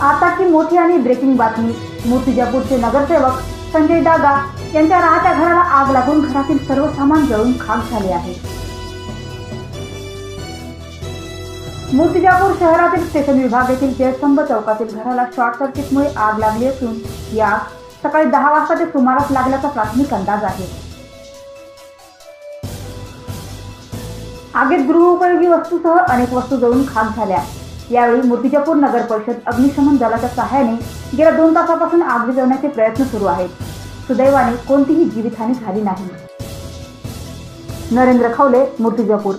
मोठी आणि ब्रेकिंग बातमी. मूर्तिजापूरचे नगरसेवक संजय डागा यांच्या राहत्या घराला आग लागून घरातील सर्व सामान जळून खाक झाले आहे. मूर्तिजापूर शहरातील स्टेशन विभाग येथील जयस्तंभ चौकातील घराला शॉर्ट सर्किटमुळे आग लागली असून ही आग सकाळी दहा वाजता ते सुमारास लागल्याचा प्राथमिक अंदाज आहे. आगीत गृहोपयोगी वस्तूसह अनेक वस्तू जळून खाक झाल्या. यावेळी मूर्तिजापूर नगर परिषद अग्निशमन दलाच्या सहाय्याने गेल्या दोन तासापासून आग विझवण्याचे प्रयत्न सुरू आहेत. सुदैवाने कोणतीही जीवितहानी झाली नाही. नरेंद्र खवले मूर्तिजापूर.